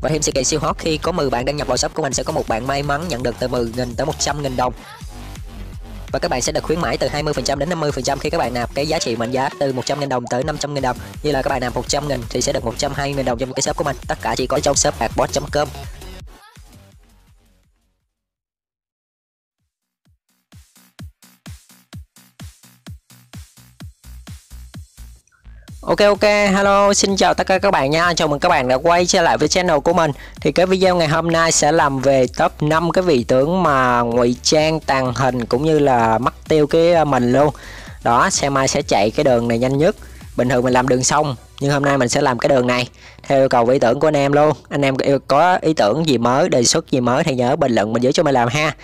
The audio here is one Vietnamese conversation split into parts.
và thêm sự kiện siêu hot khi có 10 bạn đăng nhập vào shop của mình sẽ có một bạn may mắn nhận được từ 10.000 tới 100.000 đồng. Và các bạn sẽ được khuyến mãi từ 20% đến 50% khi các bạn nạp cái giá trị mệnh giá từ 100.000 đồng tới 500.000 đồng. Như là các bạn nạp 100.000 thì sẽ được 120.000 đồng trong cái shop của mình. Tất cả chỉ có trong shop adbot.com Ok ok, hello, xin chào tất cả các bạn nha. Chào mừng các bạn đã quay trở lại với channel của mình. Thì cái video ngày hôm nay sẽ làm về top 5 cái vị tướng mà ngụy trang tàn hình cũng như là mất tiêu cái ờ, mình luôn. Đó, xe mai sẽ chạy cái đường này nhanh nhất. Bình thường mình làm đường sông Nhưng hôm nay mình sẽ làm cái đường này Theo yêu cầu ý tưởng của anh em luôn. Anh em có ý tưởng gì mới, đề xuất gì mới thì nhớ bình luận mình giữ cho mình làm ha.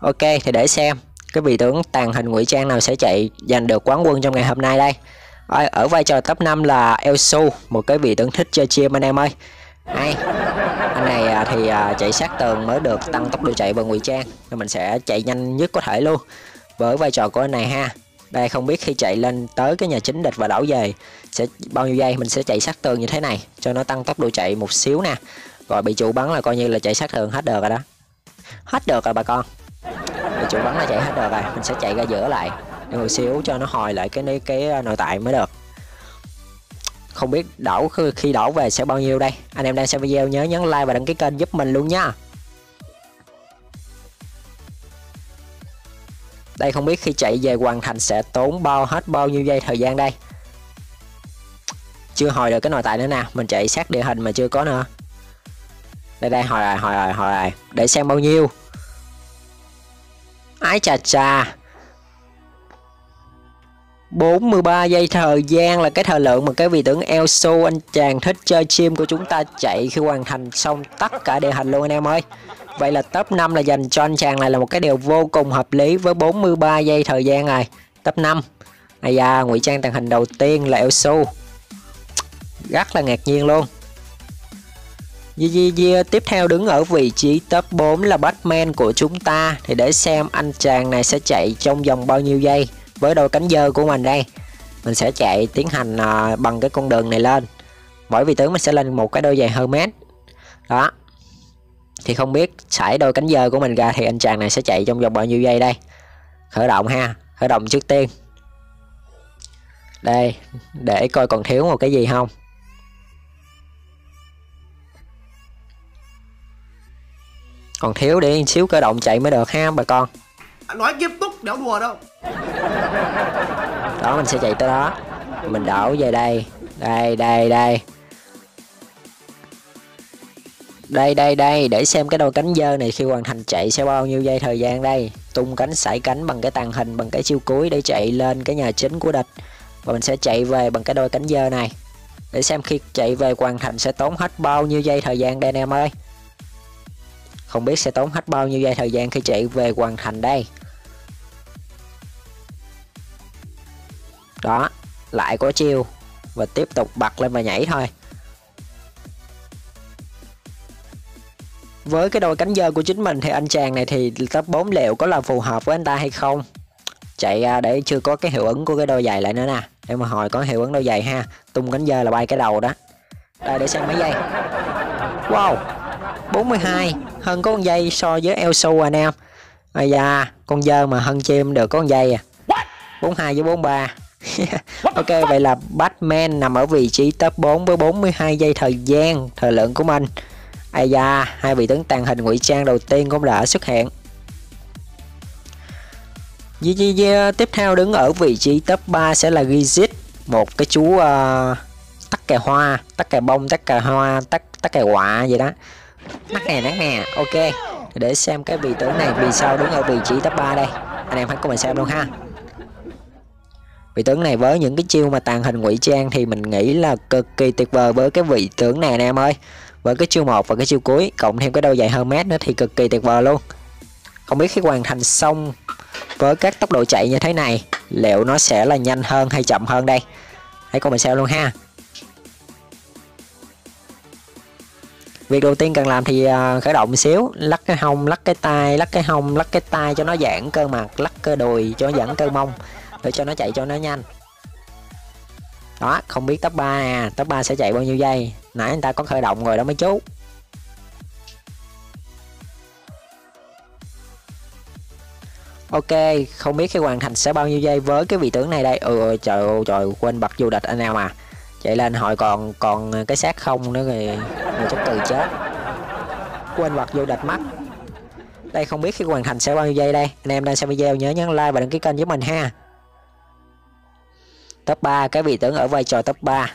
Ok, thì để xem cái vị tướng tàn hình ngụy trang nào sẽ chạy giành được quán quân trong ngày hôm nay đây ở vai trò top 5 là Elsu một cái vị tướng thích chơi chim, anh em ơi. Hay anh này à, thì à, chạy sát tường mới được tăng tốc độ chạy và ngụy trang, nên mình sẽ chạy nhanh nhất có thể luôn. Với vai trò của anh này ha, đây không biết khi chạy lên tới cái nhà chính địch và đảo về, sẽ, bao nhiêu giây mình sẽ chạy sát tường như thế này, cho nó tăng tốc độ chạy một xíu nè. Rồi, bị chủ bắn là coi như là chạy sát tường hết được rồi đó. Hết được rồi bà con. Bị chủ bắn là chạy hết được rồi, mình sẽ chạy ra giữa lại để một xíu cho nó hồi lại cái cái à, nội tại mới được. Không biết đổ khi đổ về sẽ bao nhiêu đây? Anh em đang xem video nhớ nhấn like và đăng ký kênh giúp mình luôn nha. Đây, không biết khi chạy về hoàn thành sẽ tốn bao, hết bao nhiêu giây thời gian đây? Chưa hồi được cái nội tại nữa nè. Mình chạy sát địa hình mà chưa có nữa. Đây đây hồi lại hồi lại hồi lại. Để xem bao nhiêu. Ái chà chà. 43 giây thời gian là cái thời lượng mà cái vị tướng Elso anh chàng thích chơi chim của chúng ta chạy khi hoàn thành xong tất cả địa hình luôn anh em ơi. Vậy là top 5 là dành cho anh chàng này là một cái điều vô cùng hợp lý với 43 giây thời gian này. Top 5 Ây da, ngụy trang tàng hình đầu tiên là Elso. Rất là ngạc nhiên luôn. Di, di, di, tiếp theo đứng ở vị trí top 4 là Batman của chúng ta. Thì để xem anh chàng này sẽ chạy trong vòng bao nhiêu giây với đôi cánh dơ của mình đây. Mình sẽ chạy tiến hành uh, bằng cái con đường này lên. Mỗi vị tướng mình sẽ lên một cái đôi giày hơn mét đó. Thì không biết xảy đôi cánh dơ của mình ra thì anh chàng này sẽ chạy trong vòng bao nhiêu giây đây? Khởi động ha khởi động trước tiên. Đây để coi còn thiếu một cái gì không? Còn thiếu để xíu khởi động chạy mới được ha bà con. Nói nghiêm túc đéo đùa đâu đó, mình sẽ chạy tới đó. Mình đổ về đây. Đây đây đây. Đây đây đây. Để xem cái đôi cánh dơ này khi hoàn thành chạy sẽ bao nhiêu giây thời gian đây. Tung cánh, sải cánh bằng cái tàn hình, bằng cái chiêu cuối để chạy lên cái nhà chính của địch. Và mình sẽ chạy về bằng cái đôi cánh dơ này. Để xem khi chạy về hoàn thành sẽ tốn hết bao nhiêu giây thời gian đây, anh em ơi. Không biết sẽ tốn hết bao nhiêu giây thời gian khi chạy về hoàn thành đây. Đó, lại có chiêu. Và tiếp tục bật lên và nhảy thôi. Với cái đôi cánh dơ của chính mình thì anh chàng này thì top 4 liệu có là phù hợp với anh ta hay không? Chạy ra để chưa có cái hiệu ứng của cái đôi giày lại nữa nè. Để mà hồi có hiệu ứng đôi giày ha. Tung cánh dơ là bay cái đầu đó. Đây, để xem mấy giây. Wow 42 hơn có con dây so với Elsu à, anh em. Ây da, con dơ mà hơn chim được có con dây à. 42 với 43 ok vậy là Batman nằm ở vị trí top 4 với 42 giây thời gian thời lượng của mình. Ai da hai vị tướng tàn hình ngụy trang đầu tiên cũng đã xuất hiện. Yeah, yeah, yeah. tiếp theo đứng ở vị trí top 3 sẽ là Gizit một cái chú uh, tắc kè hoa tắc kè bông tắc kè hoa tắc tắc kè quạ gì đó. Nắc nè nắc nè ok. Để xem cái vị tướng này vì sao đứng ở vị trí top 3 đây. Anh em hãy cùng mình xem luôn ha vị tướng này với những cái chiêu mà tàn hình ngụy trang thì mình nghĩ là cực kỳ tuyệt vời với cái vị tướng này anh em ơi. Với cái chiêu một và cái chiêu cuối, cộng thêm cái đôi giày hơn mét nữa thì cực kỳ tuyệt vời luôn. Không biết khi hoàn thành xong với các tốc độ chạy như thế này, liệu nó sẽ là nhanh hơn hay chậm hơn đây? Hãy cùng mình xem luôn ha. Việc đầu tiên cần làm thì à, khởi động một xíu, lắc cái hông, lắc cái tay lắc cái hông, lắc cái tay cho nó giãn cơ mặt, lắc cơ đùi cho nó giãn cơ mông để cho nó chạy cho nó nhanh. Đó, không biết top 3 à. Top 3 sẽ chạy bao nhiêu giây? Nãy người ta có khởi động rồi đó mấy chú. Ok, không biết cái hoàn thành sẽ bao nhiêu giây với cái vị tướng này đây. Ừ, ừ trời ơi, trời quên bật du địch anh em à. Chạy lên hồi còn còn cái xác không nữa rồi. Người chắc từ chết. Quên bật du địch mắt đây, không biết khi hoàn thành sẽ bao nhiêu giây đây. Anh em đang xem video nhớ nhấn like và đăng ký kênh giúp mình ha. Top 3 cái vị tướng ở vai trò top 3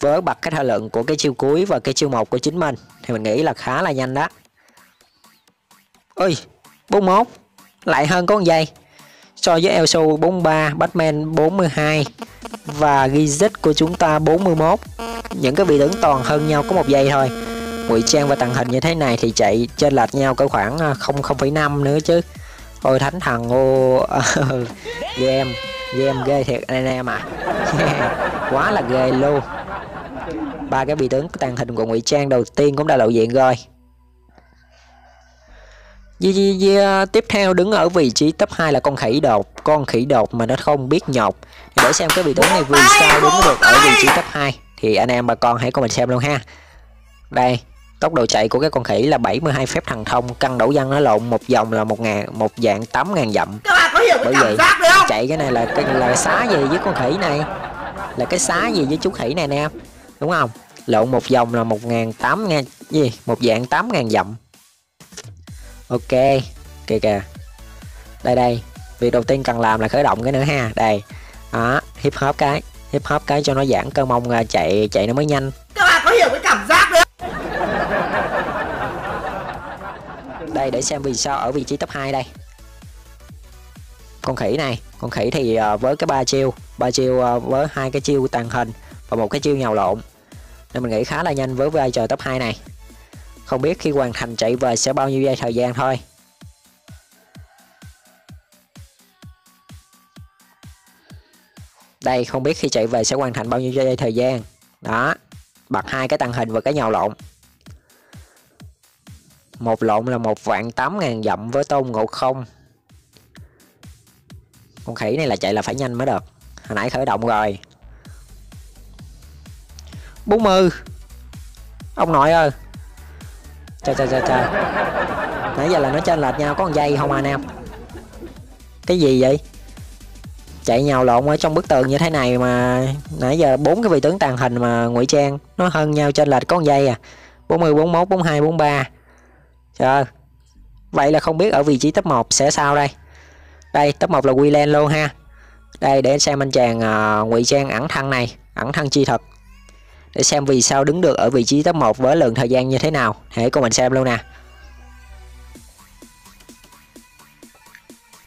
với bật cái thời lượng của cái chiêu cuối và cái chiêu một của chính mình thì mình nghĩ là khá là nhanh đó ơi 41 lại hơn con một so với Elso 43 Batman 42 và Gizit của chúng ta 41 những cái vị tướng toàn hơn nhau có một giây thôi ngụy trang và tàng hình như thế này thì chạy trên lệch nhau cỡ khoảng 0,5 nữa chứ ôi thánh thần ô game game ghê thiệt anh em à. Quá là ghê luôn. Ba cái vị tướng tàng hình của ngụy trang đầu tiên cũng đã lộ diện rồi. Di, di, di, tiếp theo đứng ở vị trí top 2 là con khỉ đột Con khỉ đột mà nó không biết nhột Để xem cái vị tướng này vì sao đứng được ở vị trí top 2 Thì anh em bà con hãy cùng mình xem luôn ha. Đây Tốc độ chạy của cái con khỉ là 72 phép thần thông Căn đổ dân nó lộn một vòng là một ngàn một dạng 8 ngàn dặm. Bởi vậy chạy cái này là cái là xá gì với con khỉ này. Là cái xá gì với chú khỉ này nè Đúng không? Lộn một vòng là một ngàn tám ngàn gì? Một dạng 8 ngàn dặm. Ok kìa kìa. Đây đây việc đầu tiên cần làm là khởi động cái nữa ha. Đây đó hip hop cái hip hop cái cho nó giãn cơ mông chạy chạy nó mới nhanh. Các bạn có hiểu cái cảm giác đây để xem vì sao ở vị trí top 2 đây con khỉ này, con khỉ thì à, với cái ba chiêu ba chiêu à, với hai cái chiêu tàn hình và một cái chiêu nhào lộn nên mình nghĩ khá là nhanh với vai trò top 2 này không biết khi hoàn thành chạy về sẽ bao nhiêu giây thời gian thôi. Đây, không biết khi chạy về sẽ hoàn thành bao nhiêu giây thời gian. Đó. Bật hai cái tàng hình và cái nhào lộn. Một lộn là một vạn tám ngàn dặm với tôn ngộ không. Con khỉ này là chạy là phải nhanh mới được. Hồi nãy khởi động rồi. 40 Ông nội ơi. Trời trời trời trời. Nãy giờ là nó trên lệch nhau, có một giây không à, anh em cái gì vậy? Chạy nhào lộn ở trong bức tường như thế này mà nãy giờ bốn cái vị tướng tàn hình mà ngụy trang, nó hơn nhau trên lệch có một giây à. 40 41 42 43 rồi. vậy là không biết ở vị trí top 1 sẽ sao đây? Đây top 1 là Willen luôn ha. Đây để xem anh chàng uh, ngụy trang ẩn thân này ẩn thân chi thật. Để xem vì sao đứng được ở vị trí top 1 với lượng thời gian như thế nào. Hãy cùng mình xem luôn nè.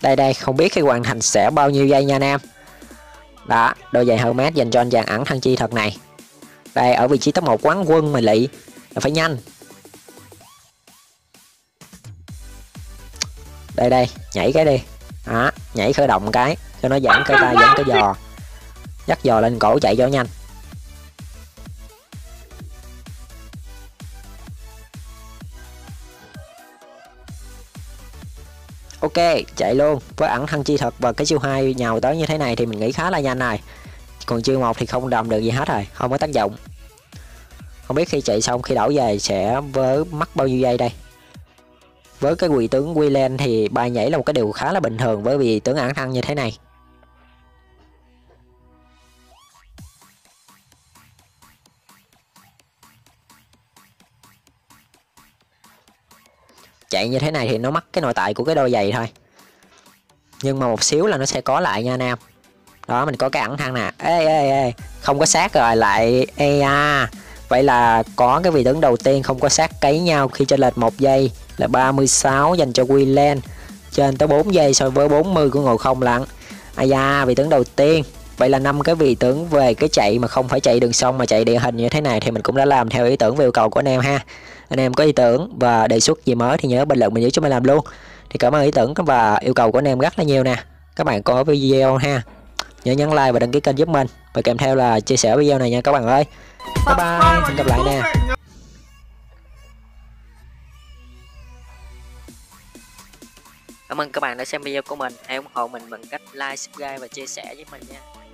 Đây đây không biết khi hoàn thành sẽ bao nhiêu giây nha anh em. Đó đôi giày Hermes dành cho anh chàng ẩn thân chi thật này. Đây ở vị trí top 1 quán quân mình lị là phải nhanh. Đây đây, nhảy cái đi. Đó, nhảy khởi động cái, cho nó giảm cái tay giảm cái giò. Dắt giò lên cổ chạy cho nhanh. Ok, chạy luôn. Với ẩn thân chi thật và cái chiêu hai nhào tới như thế này thì mình nghĩ khá là nhanh này còn chiêu một thì không đầm được gì hết rồi, không có tác dụng. Không biết khi chạy xong, khi đổ về sẽ với mất bao nhiêu giây đây? Với cái quỷ tướng Willen thì bài nhảy là một cái điều khá là bình thường bởi vì tướng ẩn thân như thế này. Chạy như thế này thì nó mất cái nội tại của cái đôi giày thôi. Nhưng mà một xíu là nó sẽ có lại nha anh em. Đó, mình có cái ẩn thăng nè. Ê ê ê, không có sát rồi, lại, ê à. Vậy là có cái vị tướng đầu tiên không có sát cấy nhau khi trên lệch một giây là 36 dành cho Willian trên tới 4 giây so với 40 của ngồi không lặng ai da, vị tướng đầu tiên. Vậy là năm cái vị tướng về cái chạy mà không phải chạy đường sông mà chạy địa hình như thế này thì mình cũng đã làm theo ý tưởng và yêu cầu của anh em ha. Anh em có ý tưởng và đề xuất gì mới thì nhớ bình luận mình nhớ cho mình làm luôn. Thì cảm ơn ý tưởng và yêu cầu của anh em rất là nhiều nè. Các bạn có video ha. Nhớ nhấn like và đăng ký kênh giúp mình. Và kèm theo là chia sẻ video này nha các bạn ơi. Bye bye, hẹn gặp lại nè. Cảm ơn các bạn đã xem video của mình. Hãy ủng hộ mình bằng cách like, subscribe và chia sẻ với mình nha.